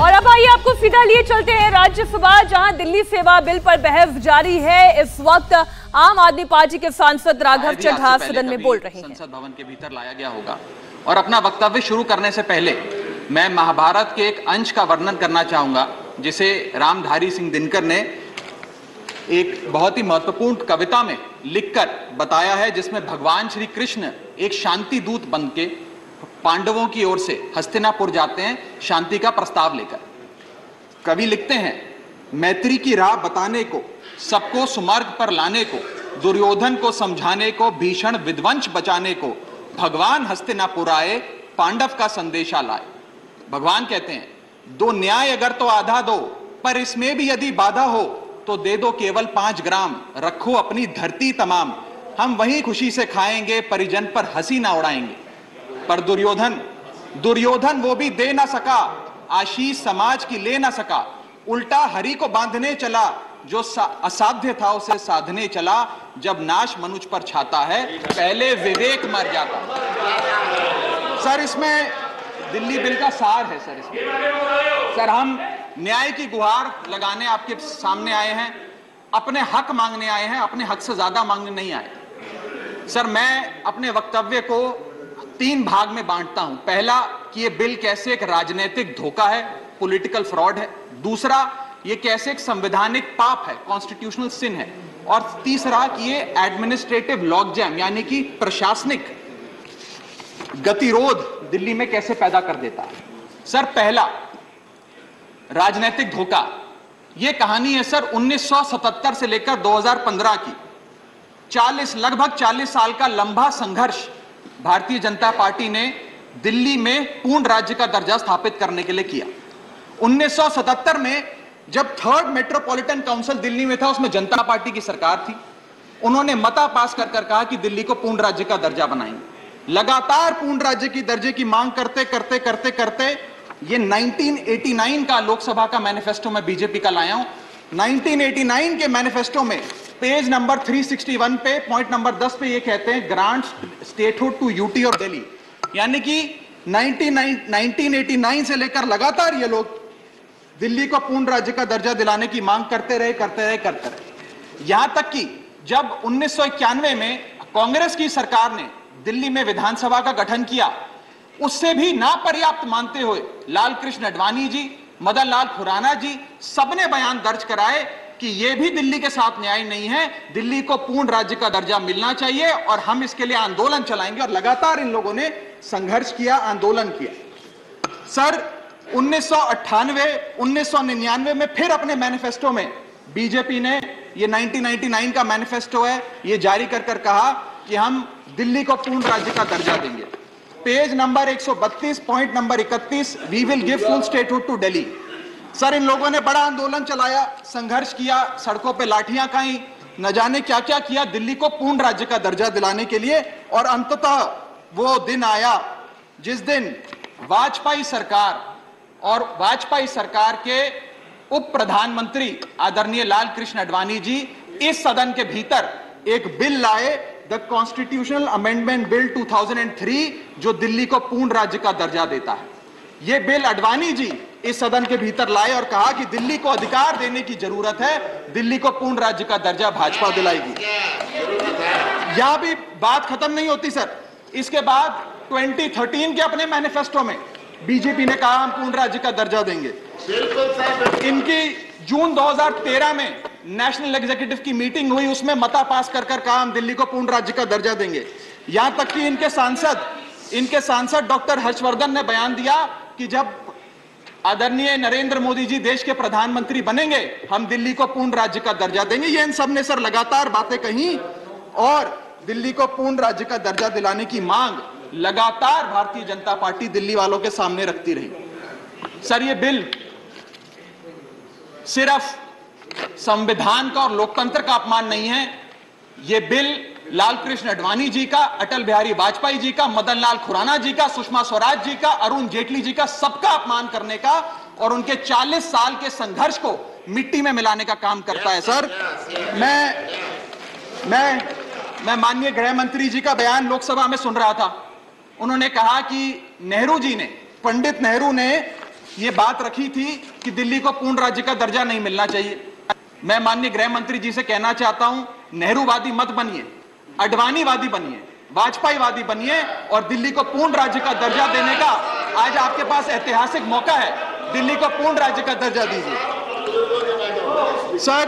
और अब आइए आपको सीधा लिए चलते हैं राज्यसभा जहाँ दिल्ली सेवा बिल पर बहस जारी है। इस वक्त आम आदमी पार्टी के सांसद राघव चड्ढा सदन में बोल रहे हैं। संसद भवन के भीतर लाया गया होगा और अपना वक्तव्य शुरू करने से पहले मैं महाभारत के एक अंश का वर्णन करना चाहूँगा जिसे रामधारी सिंह दिनकर ने एक बहुत ही महत्वपूर्ण कविता में लिखकर बताया है जिसमें भगवान श्री कृष्ण एक शांति दूत बन के पांडवों की ओर से हस्तिनापुर जाते हैं, शांति का प्रस्ताव लेकर। कवि लिखते हैं, मैत्री की राह बताने को, सबको सुमार्ग पर लाने को, दुर्योधन को समझाने को, भीषण विध्वंस बचाने को, भगवान हस्तिनापुर आए, पांडव का संदेशा लाए। भगवान कहते हैं, दो न्याय अगर तो आधा दो, पर इसमें भी यदि बाधा हो तो दे दो केवल पाँच ग्राम, रखो अपनी धरती तमाम। हम वही खुशी से खाएँगे, परिजन पर हँसी ना उड़ाएँगे। पर दुर्योधन दुर्योधन वो भी दे ना सका, आशीष समाज की ले ना सका। उल्टा हरि को बांधने चला, जो असाध्य था उसे साधने चला, जब नाश मनुष्य पर छाता है, पहले विवेक मर जाता। सर, इसमें दिल्ली बिल का सार है, सर सर, हम न्याय की गुहार लगाने आपके सामने आए हैं, अपने हक मांगने आए हैं, अपने हक से ज़्यादा मांगने नहीं आए। सर, मैं अपने वक्तव्य को तीन भाग में बांटता हूँ। पहला कि ये बिल कैसे एक राजनीतिक धोखा है पॉलिटिकल फ्रॉड है। दूसरा, ये कैसे एक संवैधानिक पाप है कॉन्स्टिट्यूशनल सिन है। और तीसरा कि ये एडमिनिस्ट्रेटिव लॉकजैम यानी कि प्रशासनिक गतिरोध दिल्ली में कैसे पैदा कर देता है। सर, पहला, राजनीतिक धोखा। यह कहानी है सर 1977 से लेकर 2015 की। 40 लगभग 40 साल का लंबा संघर्ष भारतीय जनता पार्टी ने दिल्ली में पूर्ण राज्य का दर्जा स्थापित करने के लिए किया। 1977 में जब थर्ड मेट्रोपॉलिटन काउंसिल दिल्ली में था, उसमें जनता पार्टी की सरकार थी। उन्होंने मता पास कर कर कहा कि दिल्ली को पूर्ण राज्य का दर्जा बनाएँगे। लगातार पूर्ण राज्य की दर्जे की मांग करते करते करते करते ये 1989 का लोकसभा का मैनिफेस्टो मैं बीजेपी का लाया हूँ। 1989 के मैनिफेस्टो में पेज नंबर 361 पे पॉइंट नंबर 10 पे ये कहते हैं ग्रांट स्टेटहुड टू यूटी और दिल्ली यानी कि 99 1989 से लेकर लगातार ये लोग दिल्ली को पूर्ण राज्य का दर्जा दिलाने की मांग करते रहे करते रहे करते रहे। यहाँ तक कि जब 1991 में कांग्रेस की सरकार ने दिल्ली में विधानसभा का गठन किया, उससे भी ना पर्याप्त मानते हुए लाल कृष्ण अडवाणी जी, मदन लाल खुराना जी, सबने बयान दर्ज कराए कि यह भी दिल्ली के साथ न्याय नहीं है। दिल्ली को पूर्ण राज्य का दर्जा मिलना चाहिए और हम इसके लिए आंदोलन चलाएँगे और लगातार इन लोगों ने संघर्ष किया, आंदोलन किया। सर 1998 1999 में फिर अपने मैनिफेस्टो में बीजेपी ने, ये 1999 का मैनिफेस्टो है, ये जारी कर कर कहा कि हम दिल्ली को पूर्ण राज्य का दर्जा देंगे। Page number 132 point number 31 we will give full statehood to Delhi sir, इन लोगों ने बड़ा आंदोलन चलाया, संघर्ष किया, सड़कों पे लाठियाँ खाई। न जाने क्या क्या किया दिल्ली को पूर्ण राज्य का दर्जा दिलाने के लिए। और अंततः वो दिन आया, जिस दिन वाजपेयी सरकार और वाजपेयी सरकार के उप प्रधानमंत्री आदरणीय लाल कृष्ण अडवाणी जी इस सदन के भीतर एक बिल लाए, द कॉन्स्टिट्यूशनल अमेंडमेंट बिल 2003 जो दिल्ली को पूर्ण राज्य का दर्जा देता है। यह बिल अडवाणी जी इस सदन के भीतर लाए और कहा कि दिल्ली को अधिकार देने की ज़रूरत है दिल्ली को पूर्ण राज्य का दर्जा भाजपा दिलाएगी। यहाँ भी बात खत्म नहीं होती सर। इसके बाद 2013 के अपने मैनिफेस्टो में बीजेपी ने कहा हम पूर्ण राज्य का दर्जा देंगे। इनकी जून 2013 में नेशनल एग्जीक्यूटिव की मीटिंग हुई उसमें मता पास कर कर कहा हम दिल्ली को पूर्ण राज्य का दर्जा देंगे। यहाँ तक कि इनके सांसद इनके सांसद डॉक्टर हर्षवर्धन ने बयान दिया कि जब आदरणीय नरेंद्र मोदी जी देश के प्रधानमंत्री बनेंगे। हम दिल्ली को पूर्ण राज्य का दर्जा देंगे। ये इन सबने सर लगातार बातें कही और दिल्ली को पूर्ण राज्य का दर्जा दिलाने की मांग लगातार भारतीय जनता पार्टी दिल्ली वालों के सामने रखती रही। सर, ये बिल सिर्फ़ संविधान का और लोकतंत्र का अपमान नहीं है। ये बिल लाल कृष्ण अडवाणी जी का, अटल बिहारी वाजपेयी जी का मदन लाल खुराना जी का, सुषमा स्वराज जी का, अरुण जेटली जी का सबका अपमान करने का और उनके 40 साल के संघर्ष को मिट्टी में मिलाने का काम करता है, सर। मैं मैं मैं माननीय गृह मंत्री जी का बयान लोकसभा में सुन रहा था। उन्होंने कहा कि नेहरू जी ने, पंडित नेहरू ने ये बात रखी थी कि दिल्ली को पूर्ण राज्य का दर्जा नहीं मिलना चाहिए। मैं माननीय गृह मंत्री जी से कहना चाहता हूँ, नेहरूवादी मत बनिए। अडवाणीवादी बनिए, वाजपेयीवादी बनिए और दिल्ली को पूर्ण राज्य का दर्जा देने का आज आपके पास ऐतिहासिक मौका है। दिल्ली को पूर्ण राज्य का दर्जा दीजिए। सर,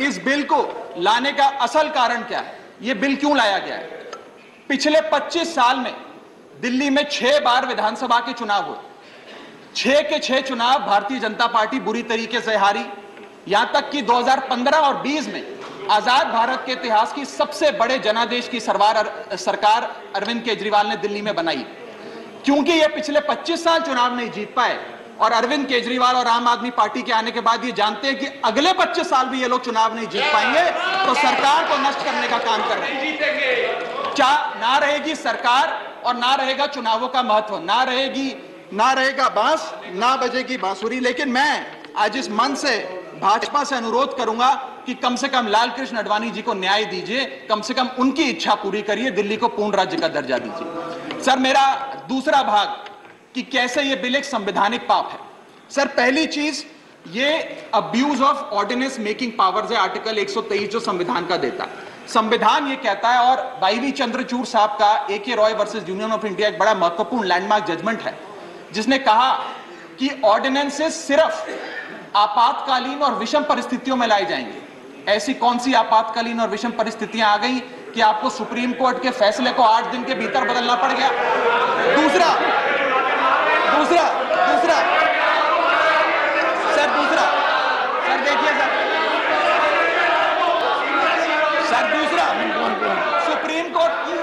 इस बिल को लाने का असल कारण क्या है? यह बिल क्यों लाया गया है? पिछले 25 साल में दिल्ली में छह बार विधानसभा के चुनाव हुए। छह के छह चुनाव भारतीय जनता पार्टी बुरी तरीके से हारी। यहाँ तक कि 2015 और 20 में आज़ाद भारत के इतिहास की सबसे बड़े जनादेश की सरवार सरकार अरविंद केजरीवाल ने दिल्ली में बनाई। क्योंकि ये पिछले 25 साल चुनाव नहीं जीत पाए और अरविंद केजरीवाल और आम आदमी पार्टी के आने के बाद ये जानते हैं कि अगले 25 साल भी ये लोग चुनाव नहीं जीत पाएँगे तो सरकार को नष्ट करने का काम कर रहे हैं। क्या ना रहेगी सरकार और ना रहेगा चुनावों का महत्व? ना रहेगी, ना रहेगा बाँस, ना बजेगी बांसुरी। लेकिन मैं आज इस मन से भाजपा से अनुरोध करूँगा कि कम से कम लाल कृष्ण अडवाणी जी को न्याय दीजिए, कम से कम उनकी इच्छा पूरी करिए, दिल्ली को पूर्ण राज्य का दर्जा दीजिए। सर, मेरा दूसरा भाग कि कैसे ये बिल एक संवैधानिक पाप है। सर, पहली चीज़, ये abuse of ordinance making powers है आर्टिकल 123 जो संविधान का देता। है संविधान ये कहता है, और वाईवी चंद्रचूड़ साहब का A K Roy versus Union of India एक बड़ा महत्वपूर्ण लैंडमार्क जजमेंट है, जिसने कहा कि ऑर्डिनेंसेस सिर्फ़ आपातकालीन और विषम परिस्थितियों में लाए जाएँगे। ऐसी कौन सी आपातकालीन और विषम परिस्थितियाँ आ गई कि आपको सुप्रीम कोर्ट के फैसले को आठ दिन के भीतर बदलना पड़ गया? दूसरा दूसरा दूसरा। सर दूसरा। सर, देखिए सर। सर, दूसरा। सुप्रीम कोर्ट की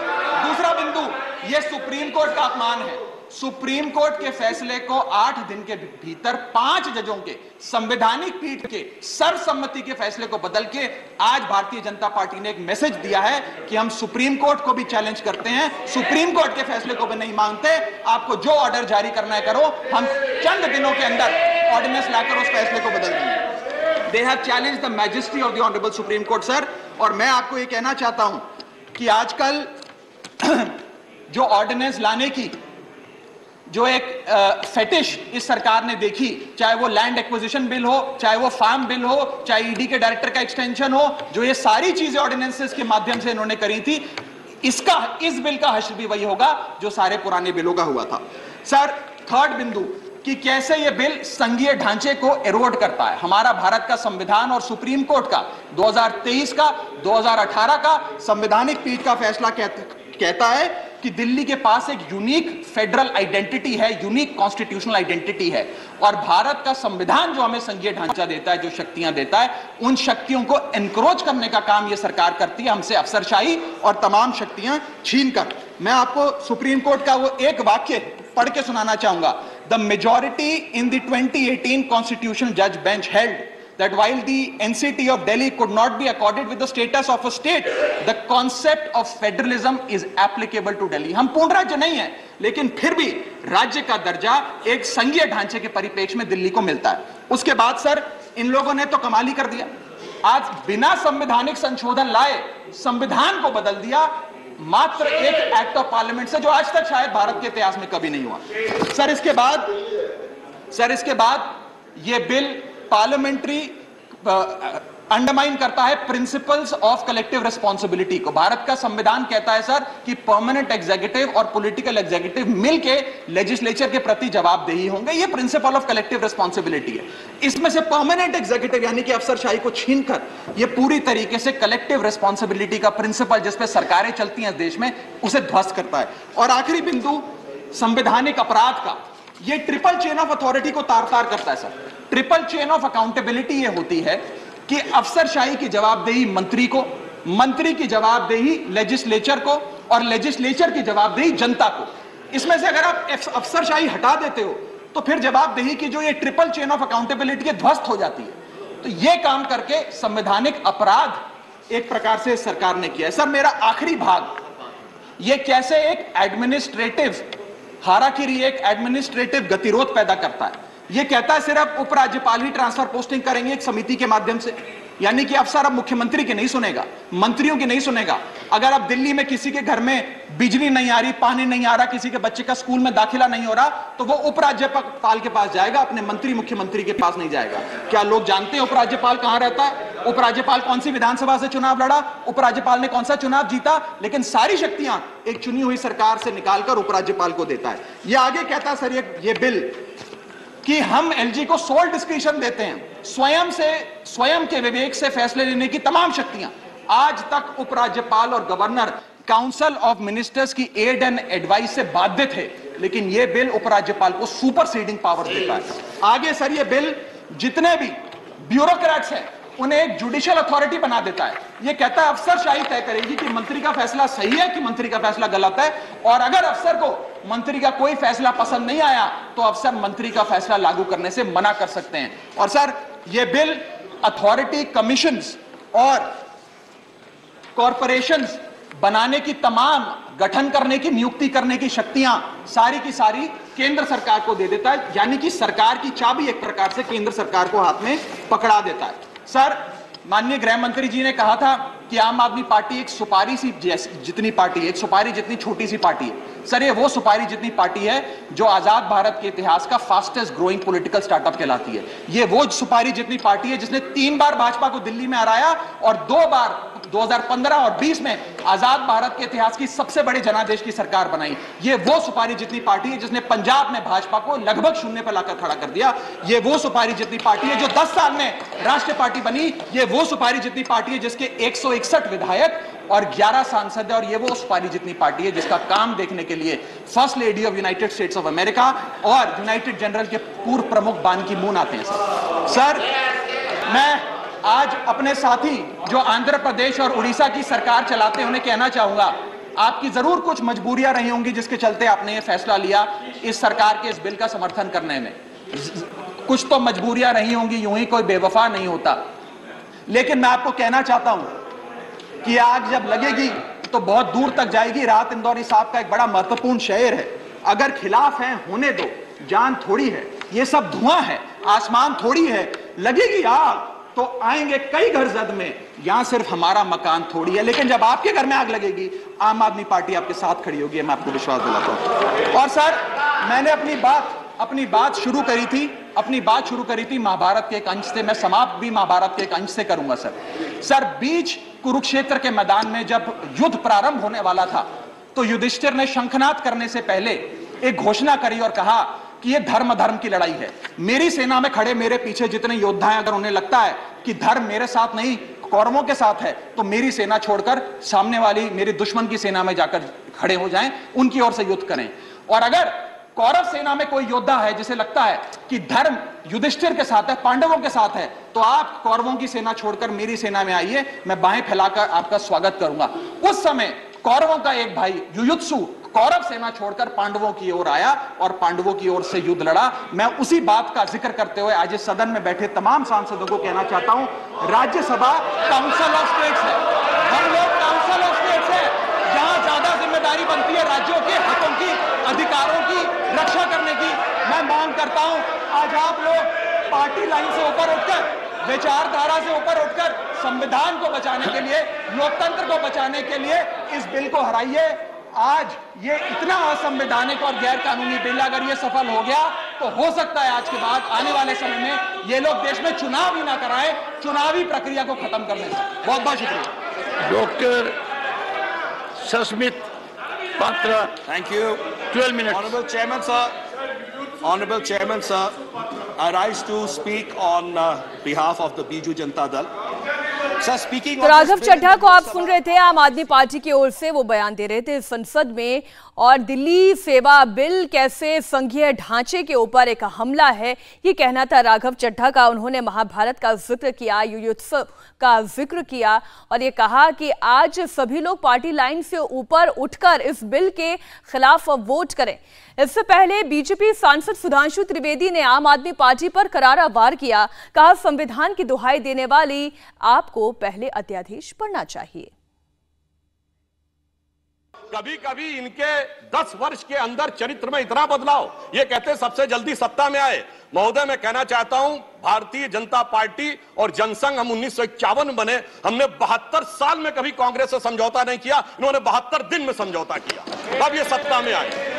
दूसरा बिंदु। यह सुप्रीम कोर्ट का अपमान है। सुप्रीम कोर्ट के फैसले को आठ दिन के भीतर पाँच जजों के, संवैधानिक पीठ के सर्वसम्मति के फैसले को बदल के आज भारतीय जनता पार्टी ने एक मैसेज दिया है कि हम सुप्रीम कोर्ट को भी चैलेंज करते हैं। सुप्रीम कोर्ट के फैसले को भी नहीं मांगते आपको जो ऑर्डर जारी करना है करो। हम चंद दिनों के अंदर ऑर्डिनेंस लाकर उस फैसले को बदल देंगे। They have challenge the majesty of the honourable supreme court sir और मैं आपको ये कहना चाहता हूँ कि आजकल जो ऑर्डिनेंस लाने की जो एक फेटिश इस सरकार ने देखी, चाहे वो लैंड एक्विजिशन बिल हो, चाहे वो फार्म बिल हो, चाहे ईडी के डायरेक्टर का एक्सटेंशन हो, जो ये सारी चीज़ें ऑर्डिनेंसेस के माध्यम से इन्होंने करी थी, इसका, इस बिल का हश्र भी वही होगा जो सारे पुराने बिलों का हुआ था। सर थर्ड बिंदु, कि कैसे ये बिल संघीय ढांचे को एरोड करता है। हमारा भारत का संविधान और सुप्रीम कोर्ट का 2023 का 2018 का संवैधानिक पीठ का फैसला कहता है कि दिल्ली के पास एक यूनिक फेडरल आइडेंटिटी है यूनिक कॉन्स्टिट्यूशनल आइडेंटिटी है। और भारत का संविधान जो हमें संघीय ढांचा देता है, जो शक्तियाँ देता है, उन शक्तियों को एनक्रोच करने का काम यह सरकार करती है, हमसे अफसरशाही और तमाम शक्तियाँ छीन कर। मैं आपको सुप्रीम कोर्ट का वो एक वाक्य पढ़ के सुनाना चाहूँगा। The majority in the 2018 constitution जज bench held that while the NCT of Delhi could not be accorded with the status of a state, the concept of federalism is applicable to Delhi. हम पूर्ण राज्य नहीं है लेकिन फिर भी राज्य का दर्जा एक संघीय ढांचे के परिपेक्ष में दिल्ली को मिलता है। उसके बाद सर इन लोगों ने तो कमाली कर दिया। आज बिना संवैधानिक संशोधन लाए संविधान को बदल दिया मात्र एक एक्ट ऑफ़ पार्लियामेंट से जो आज तक शायद भारत के इतिहास में कभी नहीं हुआ। सर इसके बाद सर इसके बाद यह बिल पार्लियामेंट्री अंडरमाइन करता है प्रिंसिपल्स ऑफ़ कलेक्टिव रिस्पॉन्सिबिलिटी को। भारत का संविधान कहता है, सर, कि परमानेंट एग्जीक्यूटिव और पॉलिटिकल एग्जीक्यूटिव मिलके लेजिस्लेचर के प्रति जवाबदेही होंगे। ये प्रिंसिपल ऑफ़ कलेक्टिव रिस्पॉन्सिबिलिटी है। इसमें से परमानेंट एग्जीक्यूटिव यानी कि अफसरशाही को छीन कर ये पूरी तरीके से कलेक्टिव रिस्पॉन्सिबिलिटी का प्रिंसिपल जिसपे सरकारें चलती हैं देश में, उसे ध्वस्त करता है। और आखिरी बिंदु, संवैधानिक अपराध का। ये ट्रिपल चेन ऑफ़ अथॉरिटी को तार तार करता है, sir. Triple chain of accountability ये होती है कि अफसरशाही की जवाबदेही मंत्री को, मंत्री की जवाबदेही लेजिस्लेचर को और लेजिस्लेचर की जवाबदेही जनता को। इसमें से अगर आप अफसरशाही हटा देते हो तो फिर जवाबदेही की जो ये ट्रिपल चेन ऑफ़ अकाउंटेबिलिटी ध्वस्त हो जाती है। तो ये काम करके संवैधानिक अपराध एक प्रकार से सरकार ने किया है। सर, मेरा आखिरी भाग, ये कैसे एक एडमिनिस्ट्रेटिव हाराकिरी एक एडमिनिस्ट्रेटिव गतिरोध पैदा करता है। ये कहता है सिर्फ़ उपराज्यपाल ही ट्रांसफ़र पोस्टिंग करेंगे एक समिति के माध्यम से। यानी कि अफसर अब मुख्यमंत्री के नहीं सुनेगा, मंत्रियों के नहीं सुनेगा। अगर अब दिल्ली में किसी के घर में बिजली नहीं आ रही, पानी नहीं आ रहा, किसी के बच्चे का स्कूल में दाखिला नहीं हो रहा तो वो उपराज्यपाल के पास जाएगा, अपने मंत्री मुख्यमंत्री के पास नहीं जाएगा। क्या लोग जानते हैं उपराज्यपाल कहाँ रहता है? उपराज्यपाल कौन सी विधानसभा से चुनाव लड़ा? उपराज्यपाल ने कौन सा चुनाव जीता? लेकिन सारी शक्तियाँ एक चुनी हुई सरकार से निकालकर उपराज्यपाल को देता है। यह आगे कहता सर ये बिल कि हम एलजी को सोल डिस्क्रिप्शन देते हैं। स्वयं से, स्वयं के विवेक से फैसले लेने की तमाम शक्तियाँ। आज तक उपराज्यपाल और गवर्नर काउंसिल ऑफ़ मिनिस्टर्स की एड एंड एडवाइस से बाध्य थे, लेकिन यह बिल उपराज्यपाल को सुपर सीडिंग पावर देता है। आगे सर यह बिल जितने भी ब्यूरोक्रेट्स हैं उन्हें एक जुडिशियल अथॉरिटी बना देता है। यह कहता है अफसरशाही तय करेगी कि मंत्री का फैसला सही है कि मंत्री का फैसला गलत है, और अगर अफसर को मंत्री का कोई फैसला पसंद नहीं आया तो अफसर मंत्री का फैसला लागू करने से मना कर सकते हैं। और सर यह बिल अथॉरिटी कमीशन और कॉरपोरेशन बनाने की तमाम, गठन करने की, नियुक्ति करने की शक्तियाँ सारी की सारी केंद्र सरकार को दे देता है, यानी कि सरकार की चाबी एक प्रकार से केंद्र सरकार को हाथ में पकड़ा देता है। सर, माननीय गृह मंत्री जी ने कहा था कि आम आदमी पार्टी एक सुपारी सी जितनी पार्टी है एक सुपारी जितनी छोटी सी पार्टी है। सर, ये वो सुपारी जितनी पार्टी है जो आज़ाद भारत के इतिहास का फास्टेस्ट ग्रोइंग पॉलिटिकल स्टार्टअप कहलाती है। ये वो सुपारी जितनी पार्टी है जिसने तीन बार भाजपा को दिल्ली में हराया और दो बार 2015 और 20 में आज़ाद भारत के इतिहास की सबसे बड़ी जनादेश की सरकार बनाई। ये वो सुपारी जितनी पार्टी है जिसने पंजाब में भाजपा को लगभग शून्य पर लाकर खड़ा कर दिया। ये वो सुपारी जितनी पार्टी है जो 10 साल में राष्ट्रीय पार्टी बनी। ये वो सुपारी जितनी पार्टी है जिसके एक सौ इकसठ विधायक और 11 सांसद है और ये वो सुपारी जितनी पार्टी है जिसका काम देखने के लिए first lady of United States of America और यूनाइटेड जनरल के पूर्व प्रमुख बान की मून आते हैं, सर। सर, मैं आज अपने साथी जो आंध्र प्रदेश और उड़ीसा की सरकार चलाते उन्हें कहना चाहूँगा, आपकी ज़रूर कुछ मजबूरियाँ रही होंगी जिसके चलते आपने ये फैसला लिया इस सरकार के इस बिल का समर्थन करने में। कुछ तो मजबूरियाँ रही होंगी, यूँ ही कोई बेवफा नहीं होता। लेकिन मैं आपको कहना चाहता हूँ कि आग जब लगेगी तो बहुत दूर तक जाएगी। रात इंदौरी साहब का एक बड़ा महत्वपूर्ण शहर है, अगर खिलाफ है, होने दो, जान थोड़ी है। ये सब धुआँ है, आसमान थोड़ी है, लगेगी आग। तो आएँगे कई घर जद में। यहाँ सिर्फ़ हमारा मकान थोड़ी है, लेकिन जब आपके घर में आग लगेगी, आम आदमी पार्टी आपके साथ खड़ी होगी, मैं आपको विश्वास दिलाता हूँ। और सर, मैंने अपनी बात अपनी बात शुरू करी थी, अपनी बात शुरू करी थी महाभारत के एक अंश से, मैं समाप्त भी महाभारत के एक अंश से करूँगा, सर। सर, बीच कुरुक्षेत्र के मैदान में जब युद्ध प्रारंभ होने वाला था तो युधिष्ठिर ने शंखनाद करने से पहले एक घोषणा करी और कहा कि ये धर्म धर्म की लड़ाई है। मेरी सेना में खड़े मेरे पीछे जितने योद्धा हैं अगर उन्हें लगता है कि धर्म मेरे साथ नहीं, कौरवों के साथ है तो मेरी सेना छोड़कर सामने वाली, मेरी दुश्मन की सेना में जाकर खड़े हो जाएँ, उनकी ओर से युद्ध करें। और अगर कौरव सेना में कोई योद्धा है, जिसे लगता है कि धर्म युधिष्ठिर के साथ है, पांडवों के साथ है तो आप कौरवों की सेना छोड़कर मेरी सेना में आइए, मैं बाहें फैलाकर आपका स्वागत करूँगा। उस समय कौरवों का एक भाई, युयुत्सु कौरव सेना छोड़कर पांडवों की ओर आया और पांडवों की ओर से युद्ध लड़ा। मैं उसी बात का ज़िक्र करते हुए आज इस सदन में बैठे तमाम सांसदों को कहना चाहता हूँ, राज्यसभा काउंसिल ऑफ़ स्टेट्स है। हम लोग काउंसिल ऑफ़ स्टेट्स है, जहाँ ज़्यादा ज़िम्मेदारी बनती है राज्यों के हकों की, अधिकारों की, रक्षा करने की। मैं मांग करता हूँ, आज आप लोग पार्टी लाइन से ऊपर उठकर, विचारधारा से ऊपर उठकर, संविधान को बचाने के लिए, लोकतंत्र को बचाने के लिए इस बिल को हराइए। आज ये इतना असंवैधानिक और गैर कानूनी बिल अगर ये सफल हो गया तो हो सकता है आज के बाद आने वाले समय में ये लोग देश में चुनाव ही ना कराए चुनावी प्रक्रिया को खत्म करने से बहुत बहुत शुक्रिया। Doctor Sasmit Patra thank you 12 minute honourable chairman sir honourable chairman sir I rise to speak on behalf of the Biju Janata Dal तो राघव चड्ढा को आप सुन रहे थे आम आदमी पार्टी की ओर से वो बयान दे रहे थे संसद में और दिल्ली सेवा बिल कैसे संघीय ढांचे के ऊपर एक हमला है ये कहना था राघव चड्ढा का। उन्होंने महाभारत का ज़िक्र किया युयोत्सव का ज़िक्र किया और ये कहा कि आज सभी लोग पार्टी लाइन से ऊपर उठकर इस बिल के खिलाफ वोट करें। इससे पहले बीजेपी सांसद सुधांशु त्रिवेदी ने आम आदमी पार्टी पर करारा वार किया। कहा संविधान की दुहाई देने वाली आपको पहले अध्यादेश पढ़ना चाहिए। कभी कभी इनके 10 वर्ष के अंदर चरित्र में इतना बदलाव। ये कहते सबसे जल्दी सत्ता में आए। महोदय, मैं कहना चाहता हूँ, भारतीय जनता पार्टी और जनसंघ हम उन्नीस सौ इक्यावन बने। हमने बहत्तर साल में कभी कांग्रेस से समझौता नहीं किया, इन्होंने बहत्तर दिन में समझौता किया। अब ये सत्ता में आए।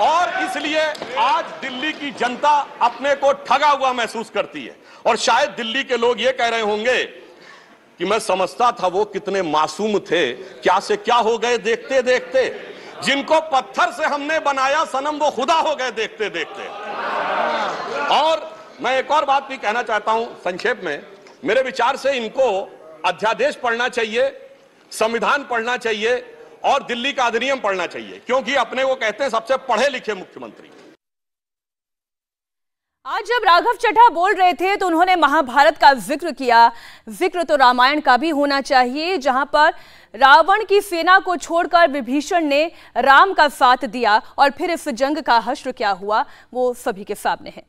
और इसलिए आज दिल्ली की जनता अपने को ठगा हुआ महसूस करती है। और शायद दिल्ली के लोग ये कह रहे होंगे कि मैं समझता था वो कितने मासूम थे, क्या से क्या हो गए देखते देखते जिनको पत्थर से हमने बनाया सनम, वो खुदा हो गए देखते देखते और मैं एक और बात भी कहना चाहता हूँ संक्षेप में। मेरे विचार से इनको अध्यादेश पढ़ना चाहिए, संविधान पढ़ना चाहिए, और दिल्ली का अधिनियम पढ़ना चाहिए, क्योंकि अपने वो कहते हैं सबसे पढ़े लिखे मुख्यमंत्री। आज जब राघव चड्ढा बोल रहे थे तो उन्होंने महाभारत का ज़िक्र किया। ज़िक्र तो रामायण का भी होना चाहिए, जहाँ पर रावण की सेना को छोड़कर विभीषण ने राम का साथ दिया और फिर इस जंग का हश्र क्या हुआ, वो सभी के सामने है।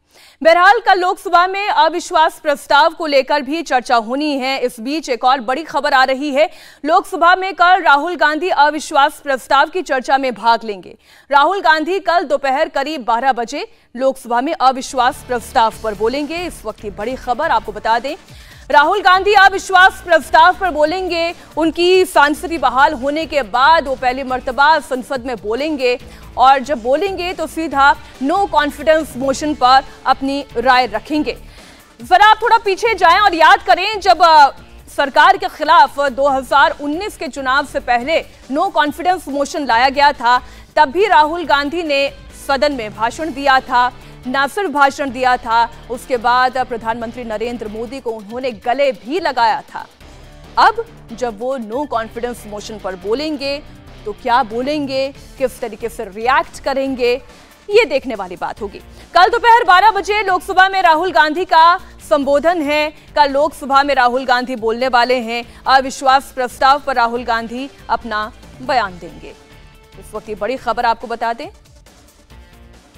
बहरहाल, कल लोकसभा में अविश्वास प्रस्ताव को लेकर भी चर्चा होनी है। इस बीच एक और बड़ी खबर आ रही है। लोकसभा में कल राहुल गांधी अविश्वास प्रस्ताव की चर्चा में भाग लेंगे। राहुल गांधी कल दोपहर करीब 12 बजे लोकसभा में अविश्वास प्रस्ताव पर बोलेंगे। इस वक्त की बड़ी खबर आपको बता दें। राहुल गांधी अविश्वास प्रस्ताव पर बोलेंगे। उनकी सांसदी बहाल होने के बाद वो पहली मरतबा संसद में बोलेंगे और जब बोलेंगे तो सीधा नो कॉन्फिडेंस मोशन पर अपनी राय रखेंगे। जरा आप थोड़ा पीछे जाएँ और याद करें, जब सरकार के खिलाफ 2019 के चुनाव से पहले नो कॉन्फिडेंस मोशन लाया गया था, तब भी राहुल गांधी ने सदन में भाषण दिया था। न सिर्फ़ भाषण दिया था। उसके बाद प्रधानमंत्री नरेंद्र मोदी को उन्होंने गले भी लगाया था। अब जब वो नो कॉन्फिडेंस मोशन पर बोलेंगे तो क्या बोलेंगे, किस तरीके से रिएक्ट करेंगे, ये देखने वाली बात होगी। कल दोपहर 12 बजे लोकसभा में राहुल गांधी का संबोधन है। कल लोकसभा में राहुल गांधी बोलने वाले हैं। अविश्वास प्रस्ताव पर राहुल गांधी अपना बयान देंगे। इस वक्त की बड़ी खबर आपको बता दें।